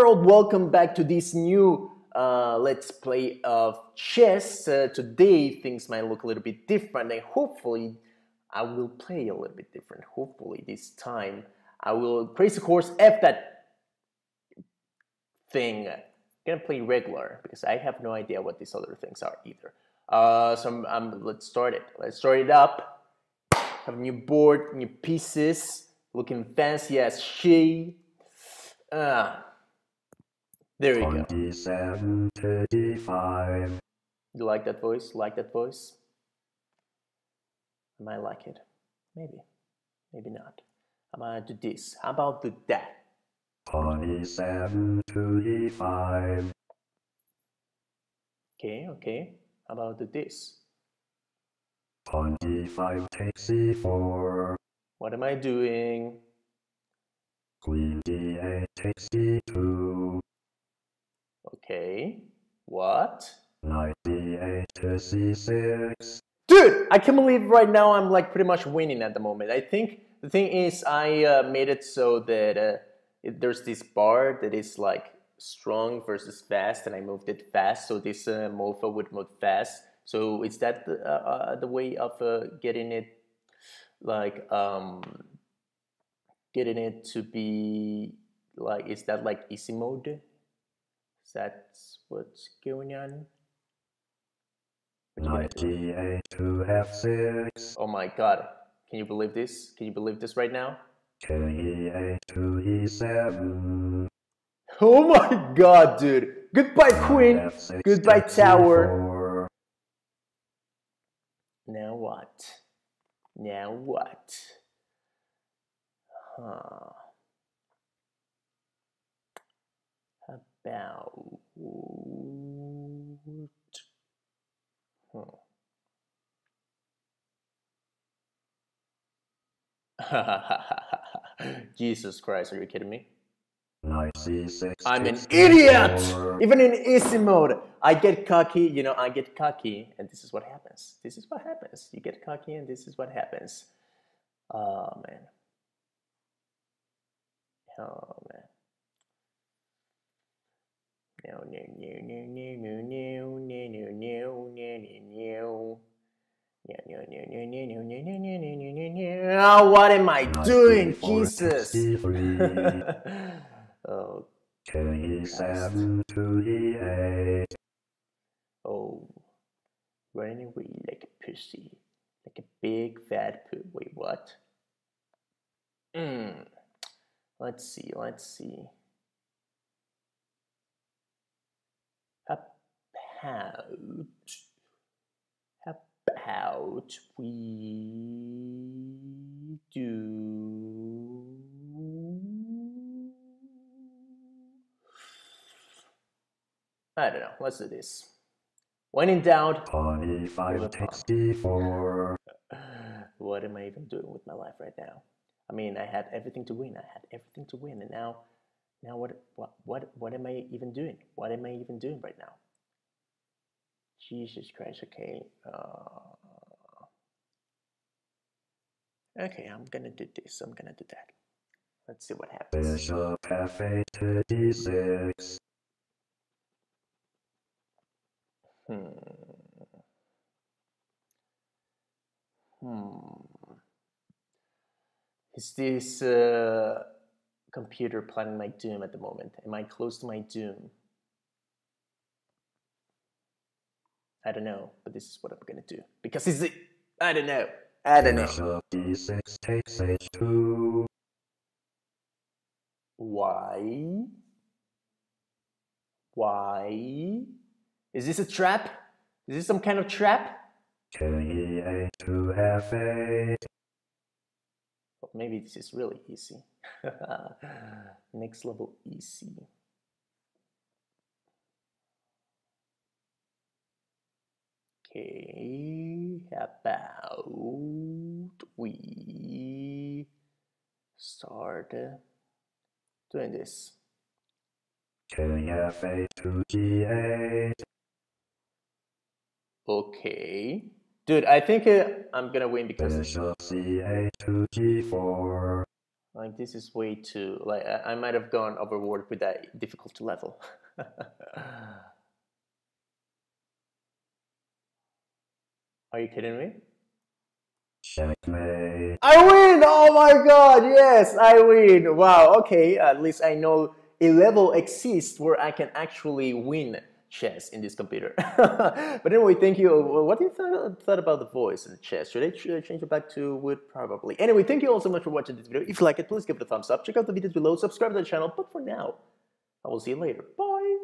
world, welcome back to this new uh, let's play of chess. Uh, today things might look a little bit different and hopefully I will play a little bit different. Hopefully this time I will crazy horse F that thing. I'm gonna play regular because I have no idea what these other things are either. Uh, so I'm, let's start it. Let's start it up. Have a new board, new pieces, looking fancy as she. Uh, there we go. 27, 35. You like that voice? Like that voice? I might like it. Maybe. Maybe not. I'm gonna do this. How about do that? 27, 35. Okay, okay. How about do this? 25, take c4. What am I doing? Queen d8, take c2. Okay. What? Knight d8 to c6. Dude, I can't believe right now I'm like pretty much winning at the moment. I think the thing is I uh, made it so that uh, it, there's this bar that is like strong versus fast, and I moved it fast, so this uh, Mofa would move fast. So is that the, uh, uh, the way of uh, getting it like um, getting it to be like is that like easy mode? Is that what's going on? What you gonna Knight do? d8 to f6. Oh my god. Can you believe this? Can you believe this right now? King e8 to e7. Oh my god, dude. Goodbye, queen. F6, Goodbye, tower. Now what? Now what? Huh. About. Jesus Christ, are you kidding me? I'm an idiot! Even in easy mode, I get cocky, you know, I get cocky, and this is what happens. This is what happens. You get cocky, and this is what happens. Oh, man. Oh, man. Oh, what am I doing? d4 takes Jesus! d3. oh, King e7 to e8. Oh, running away like a pussy, like a big fat poo. Wait, what? Hmm. Let's see. Let's see. About about we do. I don't know. Let's do this. When in doubt, Pawn e5 takes d4. what am I even doing with my life right now? I mean, I had everything to win. I had everything to win, and now, now what? What? What? What am I even doing? What am I even doing right now? Jesus Christ! Okay. Uh, okay, I'm gonna do this. I'm gonna do that. Let's see what happens. Bishop f8 to d6. Hmm. Hmm. Is this uh, computer planning my doom at the moment? Am I close to my doom? I don't know, but this is what I'm gonna do because it's the I don't know. I don't know. D6 takes h2. Why? Why? Is this a trap? Is this some kind of trap? King e8 to f8. But maybe this is really easy. Next level easy. Okay, about we start uh, doing this. King f8 to g8. Okay. Dude, I think uh, I'm gonna win because Bishop c8 to g4. Like this is way too like I, I might have gone overboard with that difficulty level. Are you kidding me? Checkmate. I win! Oh my god, yes, I win! Wow, okay, at least I know a level exists where I can actually win chess in this computer. but anyway, thank you. What do you th- thought about the voice in chess? Should I, should I change it back to wood? Probably. Anyway, thank you all so much for watching this video. If you like it, please give it a thumbs up. Check out the videos below, subscribe to the channel. But for now, I will see you later. Bye!